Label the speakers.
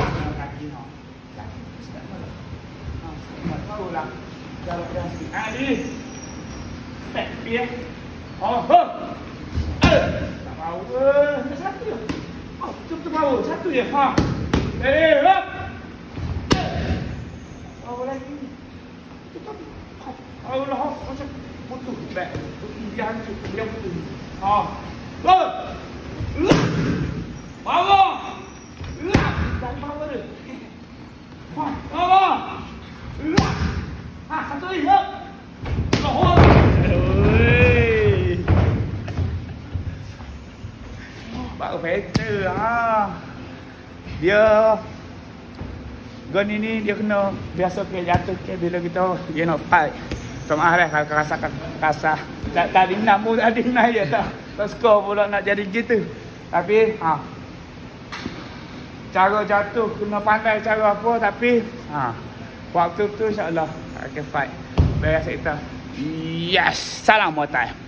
Speaker 1: lagi no. Lagi sedang malam. Nah, sedang malam lah. Jalan yang si Ali. Tak dia. Oh, oh. Tak mau ke? Satu. Oh, cukup tu mau. Satu ya, ha. Eh, hop. Oh, lagi. Tutup. Oh, lah, hop. Macam butuh. Baik. Butuh yang cukup. Yang butuh. Oh. Dia. Ha. Ha. Oh. Ha. Dia Gun ini dia kena biasa ke jatuh ke bila kita you know fight. Tak maaf lah kalau rasa rasa tak tadi nak pun tadi nak je tak. Tak skor pula nak jadi gitu. Tapi ha. Cara jatuh kena pandai cara apa tapi ha. Waktu tu insya-Allah akan fight. Biasa kita. Yes, salam mutai.